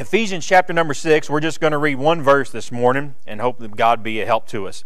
Ephesians chapter number 6, we're just going to read one verse this morning and hope that God be a help to us.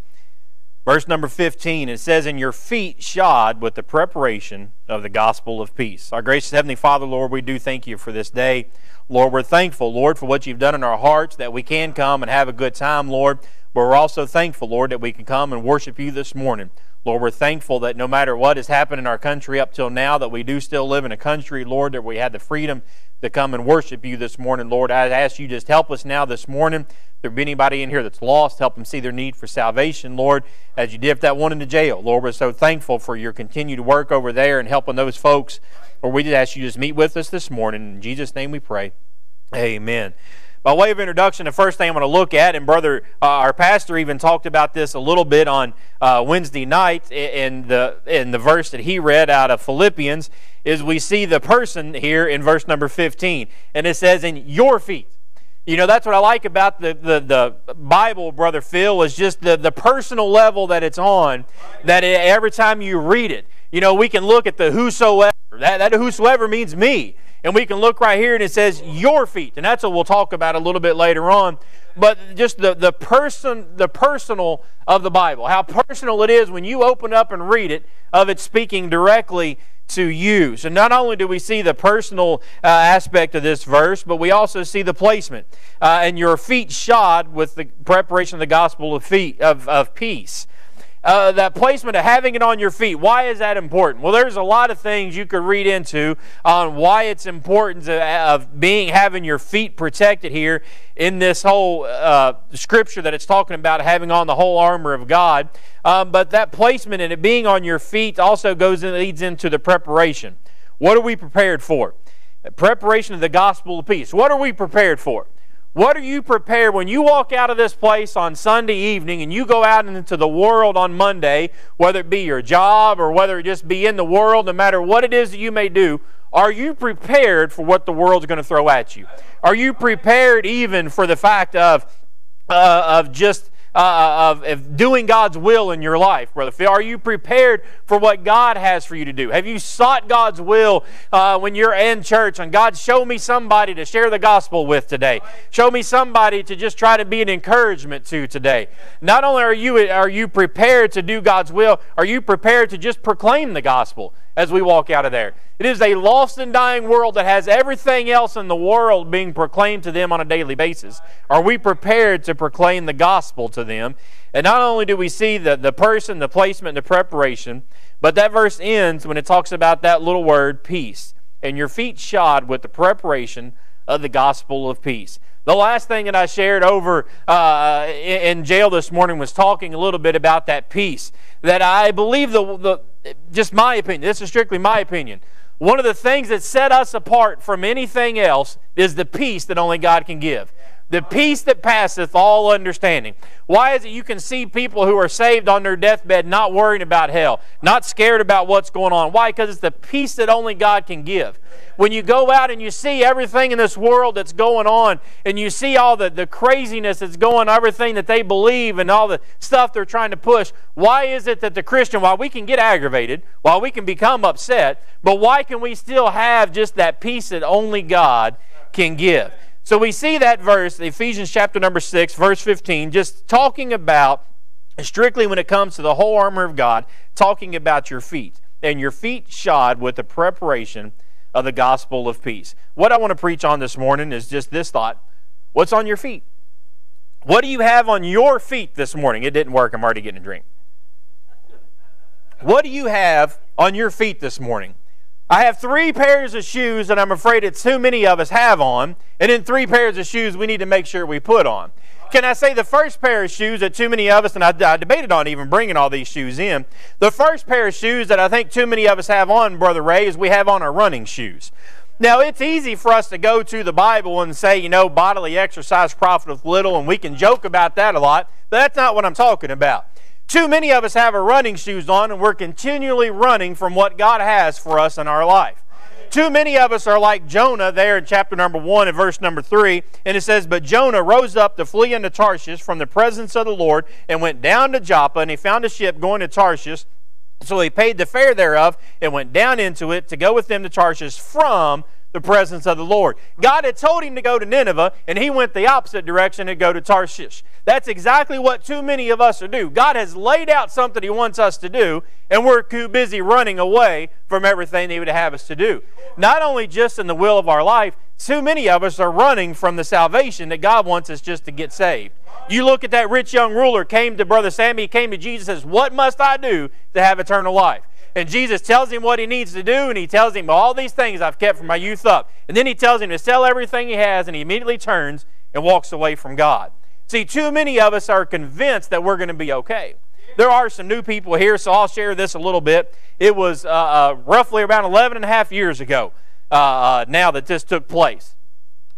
Verse number 15, it says, And your feet shod with the preparation of the gospel of peace. Our gracious Heavenly Father, Lord, we do thank you for this day. Lord, we're thankful, Lord, for what you've done in our hearts, that we can come and have a good time, Lord. But we're also thankful, Lord, that we can come and worship you this morning. Lord, we're thankful that no matter what has happened in our country up till now, that we do still live in a country, Lord, that we had the freedom to come and worship you this morning, Lord. I ask you just help us now this morning If there be anybody in here that's lost, help them see their need for salvation, Lord, as you did that one in the jail. Lord, we're so thankful for your continued work over there and helping those folks. Lord, we just ask you just meet with us this morning. In Jesus' name we pray. Amen. By way of introduction, the first thing I'm going to look at, and brother, uh, our pastor even talked about this a little bit on uh, Wednesday night in the in the verse that he read out of Philippians, is we see the person here in verse number 15, and it says, "In your feet." You know, that's what I like about the, the, the Bible, Brother Phil, is just the, the personal level that it's on, that it, every time you read it, you know, we can look at the whosoever. That, that whosoever means me. And we can look right here and it says your feet. And that's what we'll talk about a little bit later on. But just the, the person, the personal of the Bible, how personal it is when you open up and read it, of it speaking directly to you. So not only do we see the personal uh, aspect of this verse, but we also see the placement. Uh, and your feet shod with the preparation of the gospel of, feet, of, of peace. Uh, that placement of having it on your feet. Why is that important? Well, there's a lot of things you could read into on why it's important to, of being having your feet protected here in this whole uh, scripture that it's talking about having on the whole armor of God. Um, but that placement and it being on your feet also goes and leads into the preparation. What are we prepared for? Preparation of the gospel of peace. What are we prepared for? What are you prepared when you walk out of this place on Sunday evening and you go out into the world on Monday, whether it be your job or whether it just be in the world, no matter what it is that you may do, are you prepared for what the world's going to throw at you? Are you prepared even for the fact of, uh, of just uh, uh, of, of doing God's will in your life, Brother Phil? Are you prepared for what God has for you to do? Have you sought God's will uh, when you're in church? And God, show me somebody to share the gospel with today. Show me somebody to just try to be an encouragement to today. Not only are you, are you prepared to do God's will, are you prepared to just proclaim the gospel? as we walk out of there. It is a lost and dying world that has everything else in the world being proclaimed to them on a daily basis. Are we prepared to proclaim the gospel to them? And not only do we see the, the person, the placement, the preparation, but that verse ends when it talks about that little word, peace. And your feet shod with the preparation of the gospel of peace. The last thing that I shared over uh, in jail this morning was talking a little bit about that peace. That I believe the, the just my opinion, this is strictly my opinion. One of the things that set us apart from anything else is the peace that only God can give the peace that passeth all understanding. Why is it you can see people who are saved on their deathbed not worrying about hell, not scared about what's going on? Why? Because it's the peace that only God can give. When you go out and you see everything in this world that's going on, and you see all the, the craziness that's going, everything that they believe, and all the stuff they're trying to push, why is it that the Christian, while we can get aggravated, while we can become upset, but why can we still have just that peace that only God can give? So we see that verse, Ephesians chapter number 6, verse 15, just talking about, strictly when it comes to the whole armor of God, talking about your feet. And your feet shod with the preparation of the gospel of peace. What I want to preach on this morning is just this thought What's on your feet? What do you have on your feet this morning? It didn't work. I'm already getting a drink. What do you have on your feet this morning? I have three pairs of shoes that I'm afraid it's too many of us have on, and then three pairs of shoes we need to make sure we put on. Can I say the first pair of shoes that too many of us, and I, I, debated on even bringing all these shoes in, the first pair of shoes that I think too many of us have on, Brother Ray, is we have on our running shoes. Now, it's easy for us to go to the Bible and say, you know, bodily exercise profiteth little, and we can joke about that a lot, but that's not what I'm talking about. Too many of us have our running shoes on and we're continually running from what God has for us in our life. Too many of us are like Jonah there in chapter number 1 and verse number 3. And it says, But Jonah rose up to flee into Tarshish from the presence of the Lord and went down to Joppa, and he found a ship going to Tarshish. So he paid the fare thereof and went down into it to go with them to Tarshish from the presence of the Lord. God had told him to go to Nineveh, and he went the opposite direction and go to Tarshish. That's exactly what too many of us are do. God has laid out something he wants us to do, and we're too busy running away from everything he would have us to do. Not only just in the will of our life, too many of us are running from the salvation that God wants us just to get saved. You look at that rich young ruler came to brother Sammy, he came to Jesus and says, "What must I do to have eternal life?" And Jesus tells him what he needs to do, and he tells him all these things I've kept from my youth up. And then he tells him to sell everything he has, and he immediately turns and walks away from God. See, too many of us are convinced that we're going to be okay. There are some new people here, so I'll share this a little bit. It was uh, uh, roughly about 11 and a half years ago uh, uh now that this took place.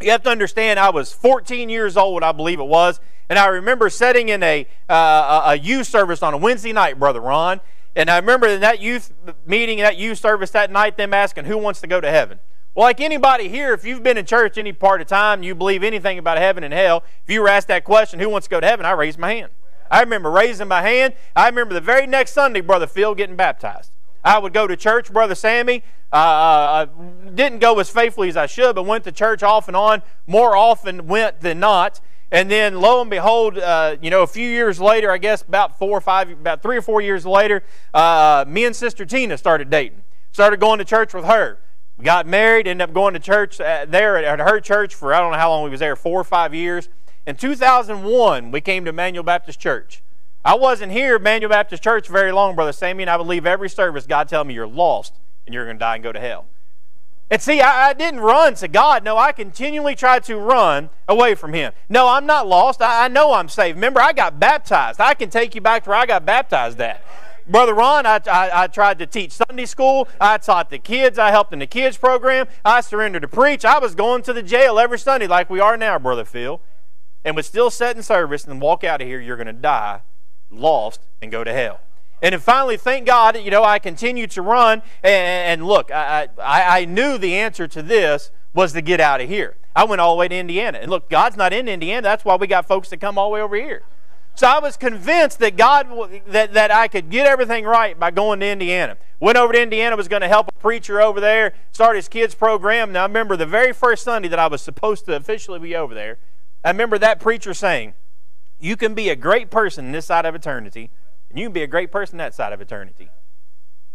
You have to understand, I was 14 years old, I believe it was, and I remember sitting in a, uh, a youth service on a Wednesday night, Brother Ron, and I remember in that youth meeting, that youth service that night, them asking, Who wants to go to heaven? Well, like anybody here, if you've been in church any part of time, you believe anything about heaven and hell, if you were asked that question, Who wants to go to heaven? I raised my hand. I remember raising my hand. I remember the very next Sunday, Brother Phil getting baptized. I would go to church, Brother Sammy. Uh, uh, I didn't go as faithfully as I should, but went to church off and on. More often went than not. And then, lo and behold, uh, you know, a few years later, I guess about four or five, about three or four years later, uh, me and Sister Tina started dating. Started going to church with her. We got married, ended up going to church uh, there at her church for I don't know how long we was there, four or five years. In 2001, we came to Immanuel Baptist Church. I wasn't here at Immanuel Baptist Church very long, Brother Sammy, and I would leave every service, God tell me you're lost and you're going to die and go to hell. And see, I, I, didn't run to God. No, I continually tried to run away from Him. No, I'm not lost. I, I, know I'm saved. Remember, I got baptized. I can take you back to where I got baptized at. Brother Ron, I, I, I tried to teach Sunday school. I taught the kids. I helped in the kids program. I surrendered to preach. I was going to the jail every Sunday like we are now, Brother Phil. And would still sit in service and walk out of here. You're going to die lost and go to hell. And then finally, thank God, you know, I continued to run. And, and look, I, I, I knew the answer to this was to get out of here. I went all the way to Indiana. And look, God's not in Indiana. That's why we got folks that come all the way over here. So I was convinced that God that, that I could get everything right by going to Indiana. Went over to Indiana, was going to help a preacher over there, start his kids program. Now I remember the very first Sunday that I was supposed to officially be over there. I remember that preacher saying, You can be a great person this side of eternity, and you can be a great person that side of eternity.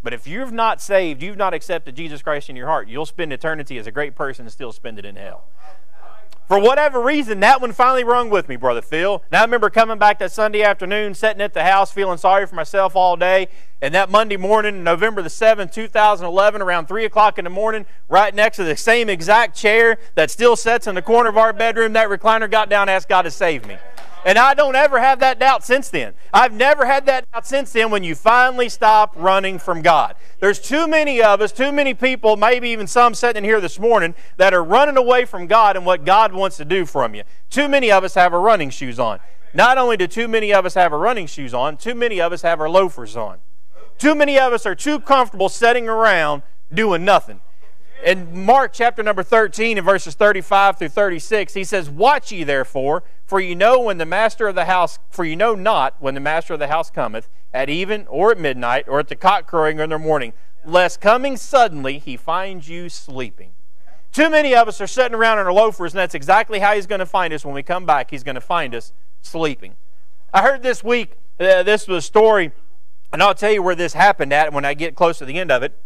But if you've not saved, you've not accepted Jesus Christ in your heart, you'll spend eternity as a great person and still spend it in hell. For whatever reason, that one finally rung with me, Brother Phil. Now I remember coming back that Sunday afternoon, sitting at the house, feeling sorry for myself all day. And that Monday morning, November the 7th, 2011, around 3 o'clock in the morning, right next to the same exact chair that still sits in the corner of our bedroom, that recliner got down and asked God to save me. And I don't ever have that doubt since then. I've never had that doubt since then when you finally stop running from God. There's too many of us, too many people, maybe even some sitting in here this morning, that are running away from God and what God wants to do from you. Too many of us have our running shoes on. Not only do too many of us have our running shoes on, too many of us have our loafers on. Too many of us are too comfortable sitting around doing nothing in Mark chapter number 13 and verses 35 through 36, he says, Watch ye therefore, for you know when the master of the house, for you know not when the master of the house cometh, at even or at midnight, or at the cock crowing or in the morning, lest coming suddenly he find you sleeping. Too many of us are sitting around in our loafers, and that's exactly how he's going to find us when we come back. He's going to find us sleeping. I heard this week, uh, this was a story, and I'll tell you where this happened at when I get close to the end of it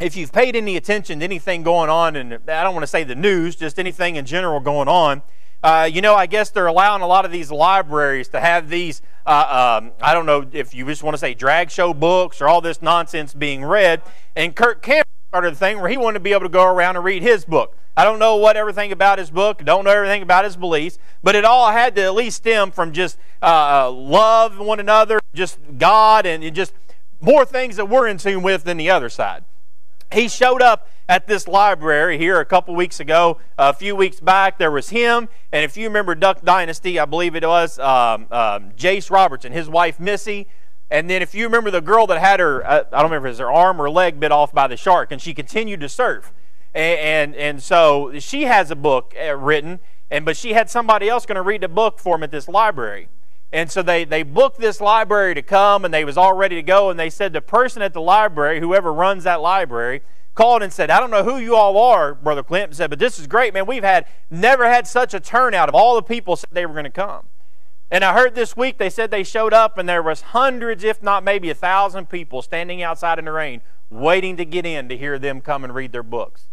if you've paid any attention to anything going on, and I don't want to say the news, just anything in general going on, uh, you know, I guess they're allowing a lot of these libraries to have these, uh, um, I don't know if you just want to say drag show books or all this nonsense being read. And Kirk Cameron started a thing where he wanted to be able to go around and read his book. I don't know what everything about his book, don't know everything about his beliefs, but it all had to at least stem from just uh, uh love one another, just God, and just more things that we're in tune with than the other side he showed up at this library here a couple weeks ago. A few weeks back, there was him, and if you remember Duck Dynasty, I believe it was um, um, Jase Robertson, his wife Missy. And then if you remember the girl that had her, uh, I don't remember if it was her arm or leg bit off by the shark, and she continued to surf. And, and, and so she has a book uh, written, and but she had somebody else going to read the book for him at this library. And so they, they booked this library to come, and they was all ready to go. And they said the person at the library, whoever runs that library, called and said, I don't know who you all are, Brother Clint, said, but this is great, man. We've had never had such a turnout of all the people said they were going to come. And I heard this week they said they showed up and there was hundreds, if not maybe a thousand people standing outside in the rain waiting to get in to hear them come and read their books.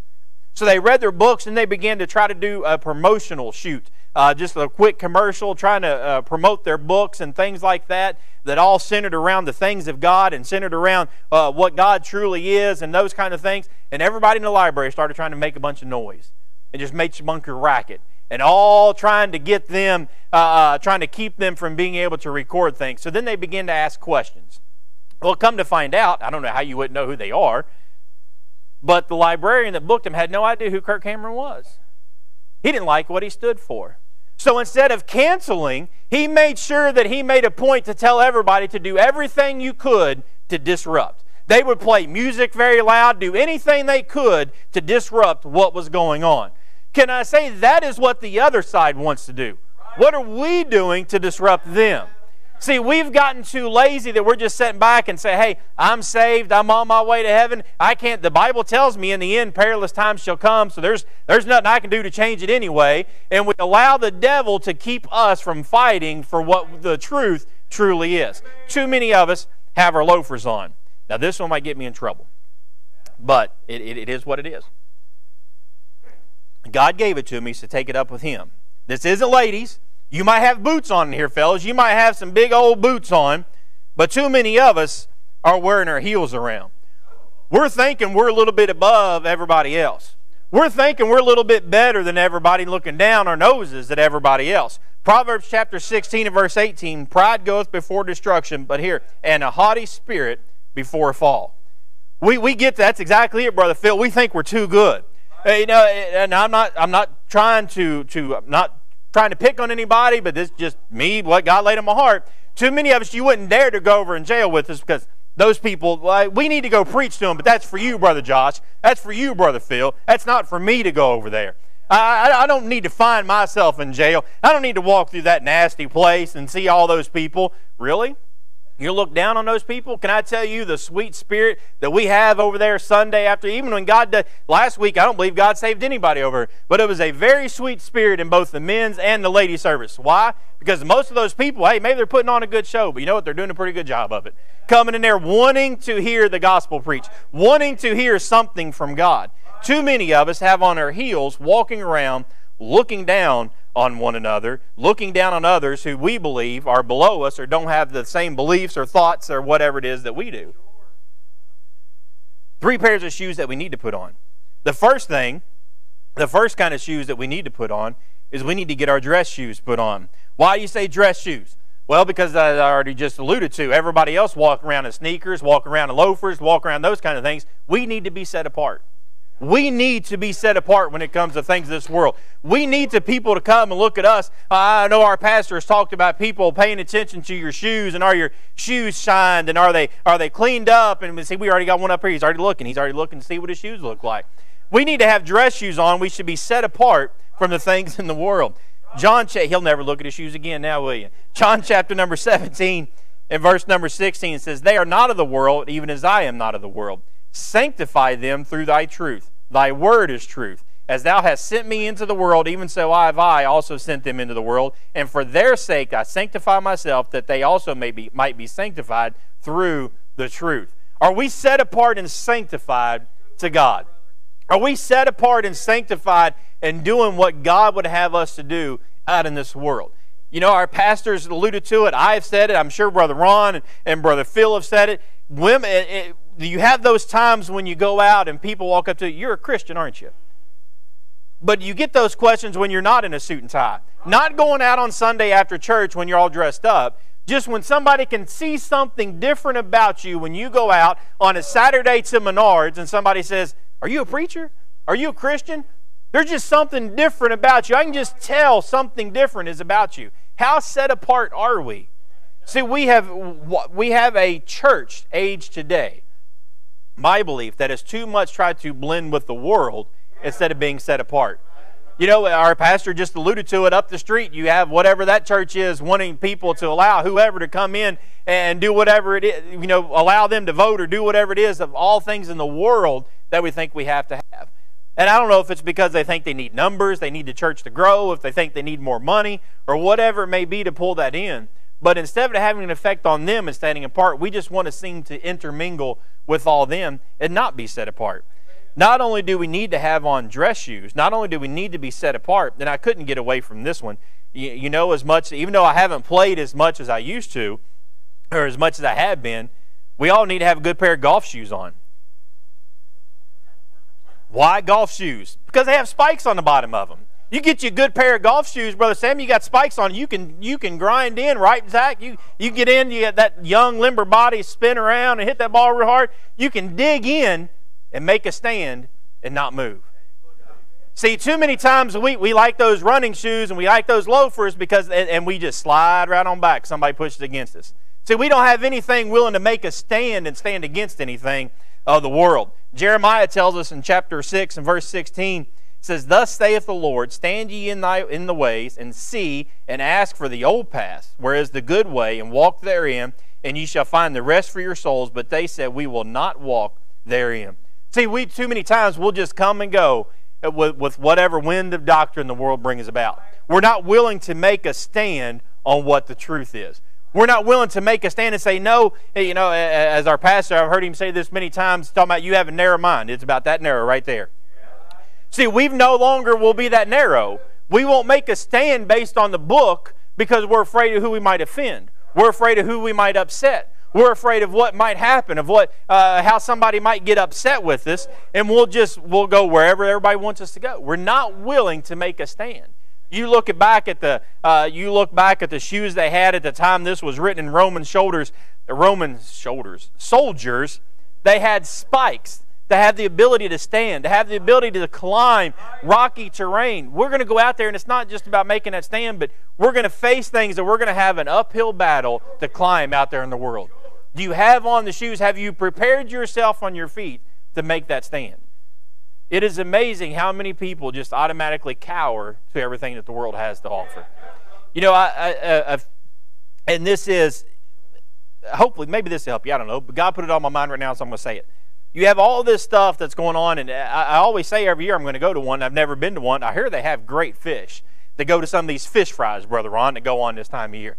So they read their books and they began to try to do a promotional shoot, uh, just a quick commercial trying to uh, promote their books and things like that, that all centered around the things of God and centered around uh, what God truly is and those kind of things. And everybody in the library started trying to make a bunch of noise and just made bunker racket and all trying to get them, uh, uh, trying to keep them from being able to record things. So then they begin to ask questions. Well, come to find out, I don't know how you wouldn't know who they are, but the librarian that booked him had no idea who Kirk Cameron was. He didn't like what he stood for. So instead of canceling, he made sure that he made a point to tell everybody to do everything you could to disrupt. They would play music very loud, do anything they could to disrupt what was going on. Can I say that is what the other side wants to do? What are we doing to disrupt them? See, we've gotten too lazy that we're just sitting back and say, hey, I'm saved. I'm on my way to heaven. I can't, the Bible tells me in the end, perilous times shall come, so there's, there's nothing I can do to change it anyway. And we allow the devil to keep us from fighting for what the truth truly is. Too many of us have our loafers on. Now, this one might get me in trouble, but it, it, it is what it is. God gave it to me, so take it up with Him. This isn't ladies. You might have boots on here, fellas. You might have some big old boots on, but too many of us are wearing our heels around. We're thinking we're a little bit above everybody else. We're thinking we're a little bit better than everybody, looking down our noses at everybody else. Proverbs chapter 16 and verse 18 Pride goeth before destruction, but here, and a haughty spirit before a fall. We, we get that. That's exactly it, Brother Phil. We think we're too good. Uh, you know, and I'm not, I'm not trying to, to not trying to pick on anybody, but this is just me, what God laid on my heart. Too many of us, you wouldn't dare to go over in jail with us because those people, like, we need to go preach to them, but that's for you, Brother Josh. That's for you, Brother Phil. That's not for me to go over there. I, I, I don't need to find myself in jail. I don't need to walk through that nasty place and see all those people. Really? You look down on those people? Can I tell you the sweet spirit that we have over there Sunday after, even when God did, last week, I don't believe God saved anybody over, but it was a very sweet spirit in both the men's and the ladies' service. Why? Because most of those people, hey, maybe they're putting on a good show, but you know what? They're doing a pretty good job of it. Coming in there wanting to hear the gospel preached, wanting to hear something from God. Too many of us have on our heels walking around looking down on one another, looking down on others who we believe are below us or don't have the same beliefs or thoughts or whatever it is that we do. Three pairs of shoes that we need to put on. The first thing, the first kind of shoes that we need to put on is we need to get our dress shoes put on. Why do you say dress shoes? Well, because I already just alluded to, everybody else walk around in sneakers, walk around in loafers, walk around those kind of things. We need to be set apart. We need to be set apart when it comes to things of this world. We need to people to come and look at us. I know our pastor has talked about people paying attention to your shoes and are your shoes shined and are they are they cleaned up? And we see we already got one up here. He's already looking. He's already looking to see what his shoes look like. We need to have dress shoes on. We should be set apart from the things in the world. John, he'll never look at his shoes again now, will you? John chapter number 17 and verse number 16 says, They are not of the world, even as I am not of the world. Sanctify them through thy truth. Thy word is truth. As thou hast sent me into the world, even so I have I also sent them into the world. And for their sake I sanctify myself, that they also may be, might be sanctified through the truth. Are we set apart and sanctified to God? Are we set apart and sanctified and doing what God would have us to do out in this world? You know, our pastors alluded to it. I have said it. I'm sure Brother Ron and, and Brother Phil have said it. Women, it, you have those times when you go out and people walk up to you, you're a Christian, aren't you? But you get those questions when you're not in a suit and tie. Not going out on Sunday after church when you're all dressed up. Just when somebody can see something different about you when you go out on a Saturday to Menards and somebody says, Are you a preacher? Are you a Christian? There's just something different about you. I can just tell something different is about you. How set apart are we? See, we have, we have a church age today my belief that has too much tried to blend with the world instead of being set apart. You know, our pastor just alluded to it up the street. You have whatever that church is wanting people to allow whoever to come in and do whatever it is, you know, allow them to vote or do whatever it is of all things in the world that we think we have to have. And I don't know if it's because they think they need numbers, they need the church to grow, if they think they need more money, or whatever it may be to pull that in. But instead of having an effect on them and standing apart, we just want to seem to intermingle with all them and not be set apart. Not only do we need to have on dress shoes, not only do we need to be set apart, and I couldn't get away from this one. You, you know, as much, even though I haven't played as much as I used to, or as much as I have been, we all need to have a good pair of golf shoes on. Why golf shoes? Because they have spikes on the bottom of them. You get you a good pair of golf shoes, brother Sam. You got spikes on. You can you can grind in, right, Zach? You you get in. You get that young limber body spin around and hit that ball real hard. You can dig in and make a stand and not move. See, too many times a week we like those running shoes and we like those loafers because, and we just slide right on back. Somebody pushes against us. See, we don't have anything willing to make a stand and stand against anything of the world. Jeremiah tells us in chapter 6 and verse 16, says, Thus saith the Lord, Stand ye in, thy, in the ways, and see, and ask for the old path, whereas the good way, and walk therein, and ye shall find the rest for your souls. But they said, We will not walk therein. See, we too many times we'll just come and go with, with whatever wind of doctrine the world brings about. We're not willing to make a stand on what the truth is. We're not willing to make a stand and say, no, you know, as our pastor, I've heard him say this many times, talking about you have a narrow mind. It's about that narrow right there. See, we no longer will be that narrow. We won't make a stand based on the book because we're afraid of who we might offend. We're afraid of who we might upset. We're afraid of what might happen, of what, uh, how somebody might get upset with us, and we'll just we'll go wherever everybody wants us to go. We're not willing to make a stand. You look back at the uh, you look back at the shoes they had at the time this was written in Roman shoulders, Roman shoulders soldiers. They had spikes to have the ability to stand, to have the ability to climb rocky terrain. We're going to go out there, and it's not just about making that stand, but we're going to face things that we're going to have an uphill battle to climb out there in the world. Do you have on the shoes? Have you prepared yourself on your feet to make that stand? It is amazing how many people just automatically cower to everything that the world has to offer. You know, I, I, I and this is hopefully maybe this will help you. I don't know, but God put it on my mind right now, so I'm going to say it. You have all this stuff that's going on, and I, I always say every year I'm going to go to one. I've never been to one. I hear they have great fish. They go to some of these fish fries, Brother Ron, that go on this time of year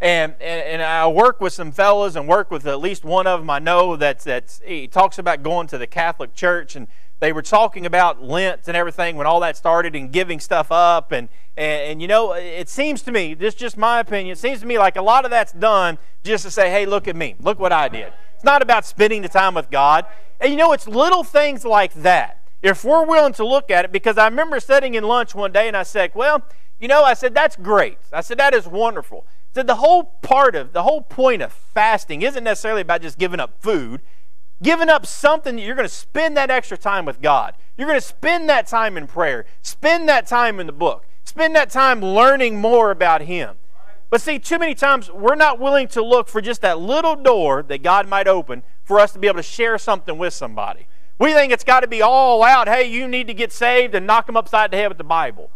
and, and, and I work with some fellas and work with at least one of them I know that's, that's he talks about going to the Catholic Church and they were talking about Lent and everything when all that started and giving stuff up and, and, and you know it seems to me this is just my opinion it seems to me like a lot of that's done just to say hey look at me look what I did it's not about spending the time with God. And you know it's little things like that. If we're willing to look at it because I remember sitting in lunch one day and I said well you know I said that's great. I said that is wonderful. I said, the whole part of, the whole point of fasting isn't necessarily about just giving up food, giving up something that you're going to spend that extra time with God. You're going to spend that time in prayer, spend that time in the book, spend that time learning more about Him. But see, too many times we're not willing to look for just that little door that God might open for us to be able to share something with somebody. We think it's got to be all out. Hey, you need to get saved and knock them upside the head with the Bible.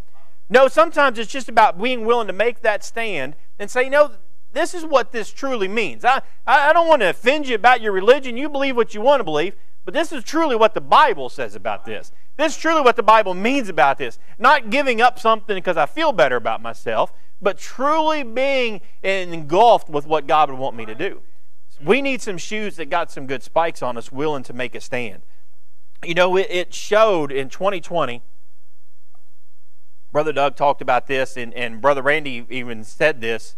No, sometimes it's just about being willing to make that stand and say, you know, this is what this truly means. I, I don't want to offend you about your religion. You believe what you want to believe, but this is truly what the Bible says about this. This is truly what the Bible means about this. Not giving up something because I feel better about myself, but truly being engulfed with what God would want me to do. We need some shoes that got some good spikes on us, willing to make a stand. You know, it, showed in 2020 Brother Doug talked about this, and, and Brother Randy even said this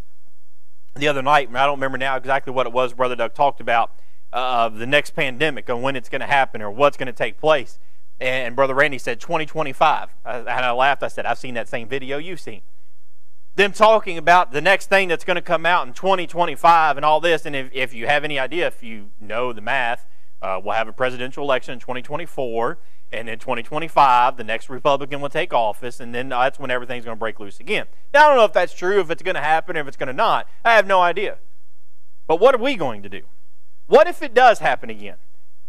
the other night. I don't remember now exactly what it was Brother Doug talked about uh, the next pandemic and when it's going to happen or what's going to take place. And Brother Randy said 2025. And I laughed. I said, I've seen that same video you've seen. Them talking about the next thing that's going to come out in 2025 and all this. And if, if you have any idea, if you know the math, uh, we'll have a presidential election in 2024. And in 2025, the next Republican will take office, and then that's when everything's going to break loose again. Now, I don't know if that's true, if it's going to happen, or if it's going to not. I have no idea. But what are we going to do? What if it does happen again?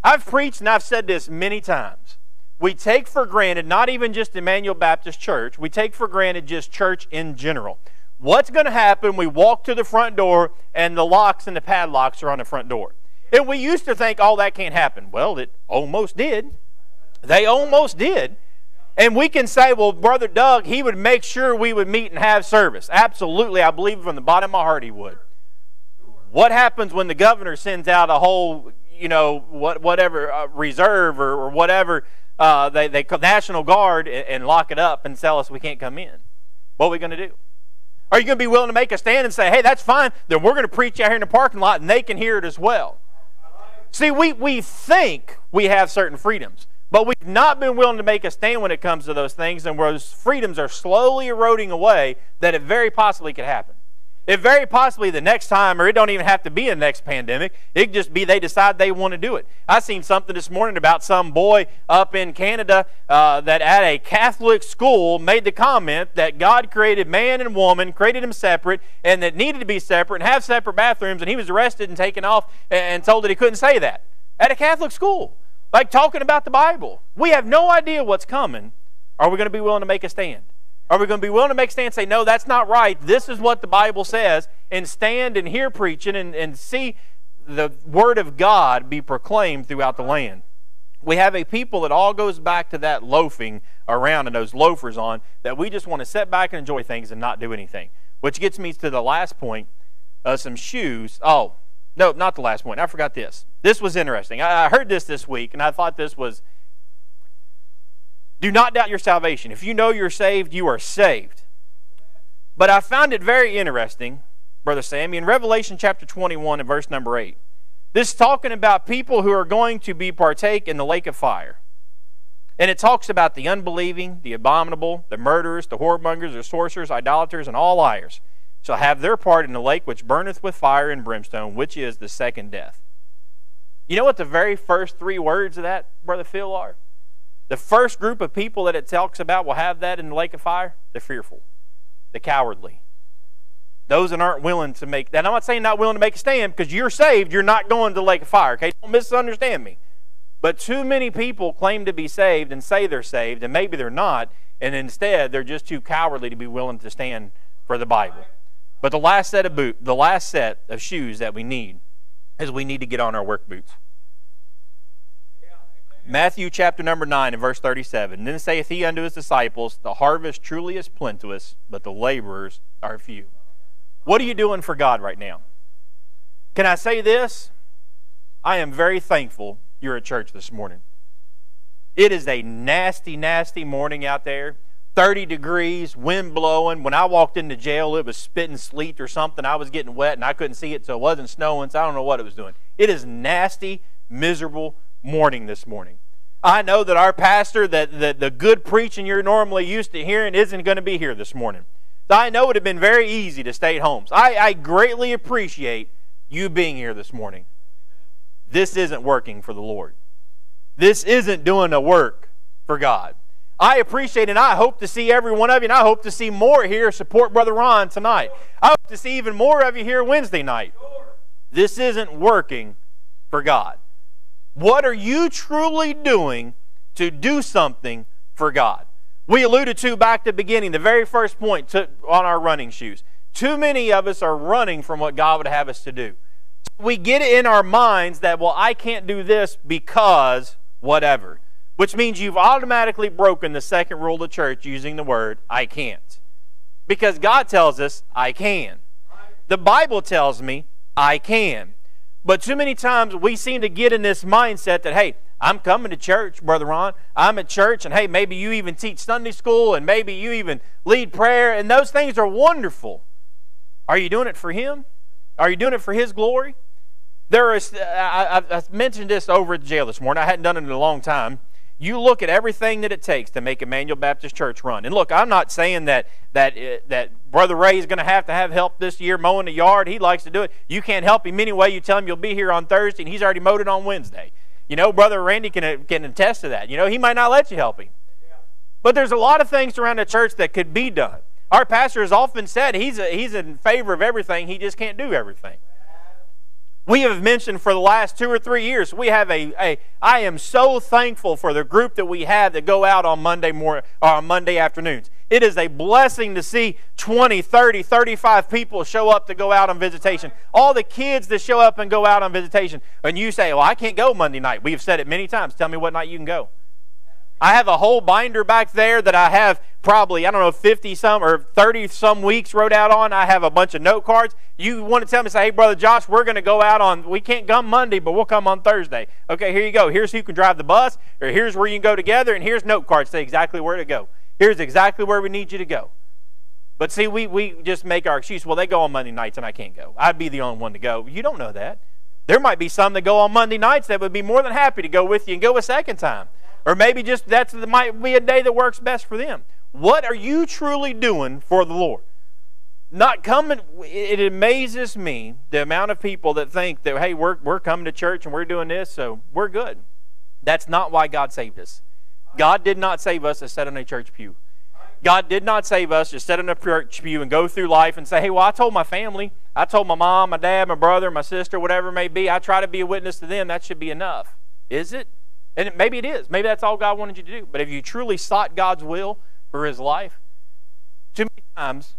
I've preached and I've said this many times. We take for granted, not even just Immanuel Baptist Church, we take for granted just church in general. What's going to happen? We walk to the front door and the locks and the padlocks are on the front door. And we used to think, oh, that can't happen. Well, it almost did. They almost did. And we can say, well, Brother Doug, he would make sure we would meet and have service. Absolutely, I believe from the bottom of my heart he would. What happens when the governor sends out a whole, you know, what, whatever uh, reserve or, or whatever, uh, they, they National Guard and, and lock it up and tell us we can't come in? What are we going to do? Are you going to be willing to make a stand and say, hey, that's fine, then we're going to preach out here in the parking lot and they can hear it as well? See, we, we think we have certain freedoms. But we've not been willing to make a stand when it comes to those things, and where those freedoms are slowly eroding away, that it very possibly could happen. It very possibly the next time, or it don't even have to be a next pandemic. It could just be they decide they want to do it. I seen something this morning about some boy up in Canada uh, that at a Catholic school made the comment that God created man and woman, created them separate, and that needed to be separate and have separate bathrooms. And he was arrested and taken off and told that he couldn't say that at a Catholic school like talking about the Bible. We have no idea what's coming. Are we going to be willing to make a stand? Are we going to be willing to make stand and say, no, that's not right. This is what the Bible says, and stand and hear preaching and, and see the Word of God be proclaimed throughout the land? We have a people that all goes back to that loafing around and those loafers on that we just want to sit back and enjoy things and not do anything. Which gets me to the last point of some shoes. Oh, no, not the last point. I forgot this. This was interesting. I heard this this week, and I thought this was do not doubt your salvation. If you know you're saved, you are saved. But I found it very interesting, Brother Sammy, in Revelation chapter 21 and verse number 8. This is talking about people who are going to be partake in the lake of fire. And it talks about the unbelieving, the abominable, the murderers, the whoremongers, the sorcerers, idolaters, and all liars shall have their part in the lake which burneth with fire and brimstone, which is the second death. You know what the very first three words of that, Brother Phil, are? The first group of people that it talks about will have that in the lake of fire the fearful, the cowardly. Those that aren't willing to make that. I'm not saying not willing to make a stand because you're saved, you're not going to the lake of fire. Okay, don't misunderstand me. But too many people claim to be saved and say they're saved, and maybe they're not, and instead they're just too cowardly to be willing to stand for the Bible. But the last set of boot, the last set of shoes that we need is we need to get on our work boots. Matthew chapter number 9 and verse 37. Then saith he unto his disciples, The harvest truly is plenteous, but the laborers are few. What are you doing for God right now? Can I say this? I am very thankful you're at church this morning. It is a nasty, nasty morning out there. 30 degrees, wind blowing. When I walked into jail, it was spitting sleet or something. I was getting wet and I couldn't see it, so it wasn't snowing, so I don't know what it was doing. It is nasty, miserable morning this morning. I know that our pastor, that the, the good preaching you're normally used to hearing, isn't going to be here this morning. I know it would have been very easy to stay at home. I, I greatly appreciate you being here this morning. This isn't working for the Lord. This isn't doing a work for God. I appreciate and I hope to see every one of you, and I hope to see more here support Brother Ron tonight. I hope to see even more of you here Wednesday night. This isn't working for God. What are you truly doing to do something for God? We alluded to back to the beginning, the very first point to, on our running shoes. Too many of us are running from what God would have us to do. We get it in our minds that, well, I can't do this because whatever which means you've automatically broken the second rule of the church using the word I can't. Because God tells us I can. The Bible tells me I can. But too many times we seem to get in this mindset that, hey, I'm coming to church, Brother Ron. I'm at church, and hey, maybe you even teach Sunday school, and maybe you even lead prayer, and those things are wonderful. Are you doing it for Him? Are you doing it for His glory? There is, I, I mentioned this over at the jail this morning. I hadn't done it in a long time you look at everything that it takes to make Immanuel Baptist Church run. And look, I'm not saying that that uh, that Brother Ray is going to have to have help this year mowing the yard. He likes to do it. You can't help him anyway. You tell him you'll be here on Thursday, and he's already mowed it on Wednesday. You know, Brother Randy can uh, can attest to that. You know, he might not let you help him. But there's a lot of things around the church that could be done. Our pastor has often said he's a, he's in favor of everything. He just can't do everything. We have mentioned for the last two or three years, we have a, a I am so thankful for the group that we have that go out on Monday morning or uh, on Monday afternoons. It is a blessing to see 20, 30, 35 people show up to go out on visitation. All the kids that show up and go out on visitation. And you say, Well, I can't go Monday night. We've said it many times. Tell me what night you can go. I have a whole binder back there that I have probably, I don't know, 50 some or 30 some weeks wrote out on. I have a bunch of note cards. You want to tell me, say, hey, Brother Josh, we're going to go out on, we can't come Monday, but we'll come on Thursday. Okay, here you go. Here's who can drive the bus, or here's where you can go together, and here's note cards say exactly where to go. Here's exactly where we need you to go. But see, we, we just make our excuse, well, they go on Monday nights and I can't go. I'd be the only one to go. You don't know that. There might be some that go on Monday nights that would be more than happy to go with you and go a second time. Or maybe just that's the, might be a day that works best for them. What are you truly doing for the Lord? Not coming, it amazes me the amount of people that think that, hey, we're, we're coming to church and we're doing this, so we're good. That's not why God saved us. God did not save us to sit on a church pew. God did not save us to sit in a church pew and go through life and say, hey, well, I told my family, I told my mom, my dad, my brother, my sister, whatever it may be, I try to be a witness to them. That should be enough. Is it? And maybe it is. Maybe that's all God wanted you to do. But if you truly sought God's will for his life, too many times,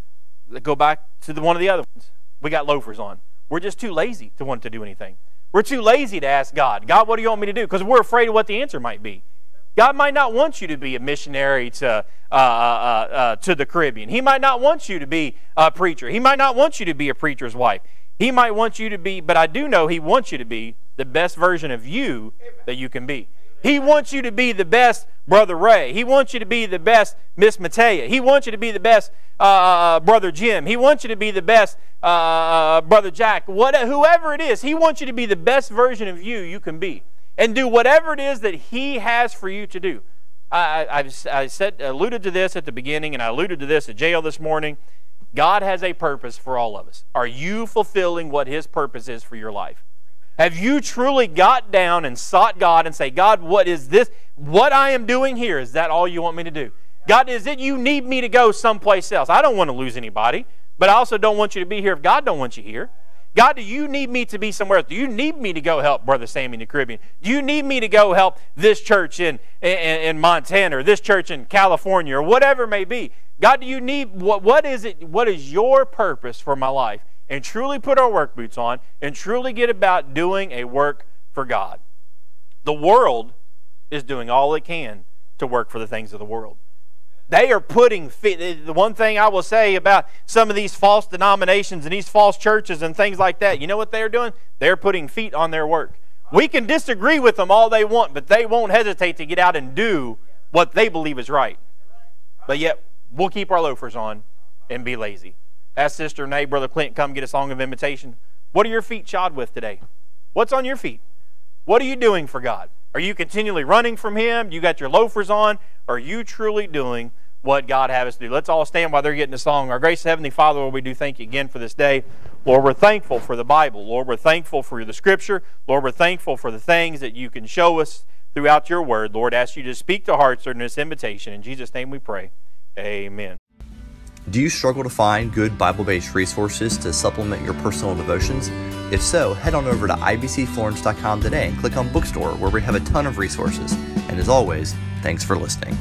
go back to the, one of the other ones, we got loafers on. We're just too lazy to want to do anything. We're too lazy to ask God, God, what do you want me to do? Because we're afraid of what the answer might be. God might not want you to be a missionary to, uh, uh, uh, uh, to the Caribbean. He might not want you to be a preacher. He might not want you to be a preacher's wife. He might want you to be, but I do know He wants you to be the best version of you that you can be. He wants you to be the best Brother Ray. He wants you to be the best Miss Matea. He wants you to be the best uh, uh Brother Jim. He wants you to be the best uh, uh, Brother Jack. What, whoever it is, he wants you to be the best version of you you can be. And do whatever it is that he has for you to do. I, I, I said, alluded to this at the beginning, and I alluded to this at jail this morning. God has a purpose for all of us. Are you fulfilling what his purpose is for your life? Have you truly got down and sought God and say, God, what is this? What I am doing here, is that all you want me to do? God, is it you need me to go someplace else? I don't want to lose anybody, but I also don't want you to be here if God don't want you here. God, do you need me to be somewhere else? Do you need me to go help Brother Sammy in the Caribbean? Do you need me to go help this church in, in, in Montana or this church in California or whatever it may be? God, do you need what, what is it? What is your purpose for my life? And truly put our work boots on and truly get about doing a work for God. The world is doing all it can to work for the things of the world. They are putting feet. The one thing I will say about some of these false denominations and these false churches and things like that, you know what they're doing? They're putting feet on their work. We can disagree with them all they want, but they won't hesitate to get out and do what they believe is right. But yet, we'll keep our loafers on and be lazy. Ask Sister Nay, Brother Clint, come get a song of invitation. What are your feet shod with today? What's on your feet? What are you doing for God? Are you continually running from Him? You got your loafers on? Are you truly doing what God has us to do? Let's all stand while they're getting the song. Our gracious Heavenly Father, Lord, we do thank you again for this day. Lord, we're thankful for the Bible. Lord, we're thankful for the Scripture. Lord, we're thankful for the things that you can show us throughout your word. Lord, ask you to speak to hearts during this invitation. In Jesus' name we pray. Amen. Do you struggle to find good Bible based resources to supplement your personal devotions? If so, head on over to ibcflorence.com today and click on Bookstore, where we have a ton of resources. And as always, thanks for listening.